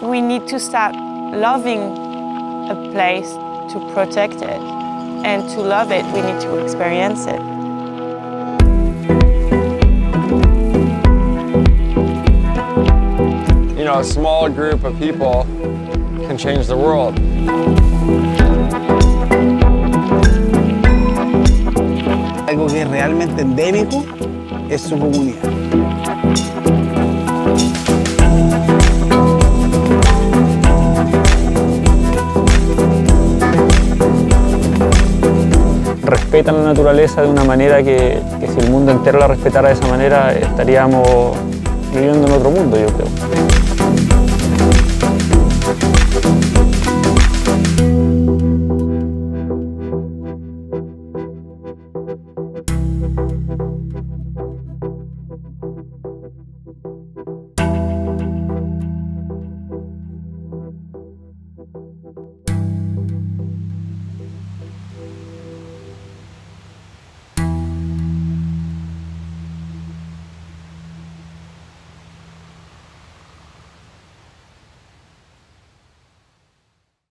We need to start loving a place to protect it. And to love it, we need to experience it. You know, a small group of people can change the world. Algo que es realmente endémico es su comunidad. Respetan la naturaleza de una manera que, que si el mundo entero la respetara de esa manera estaríamos viviendo en otro mundo, yo creo.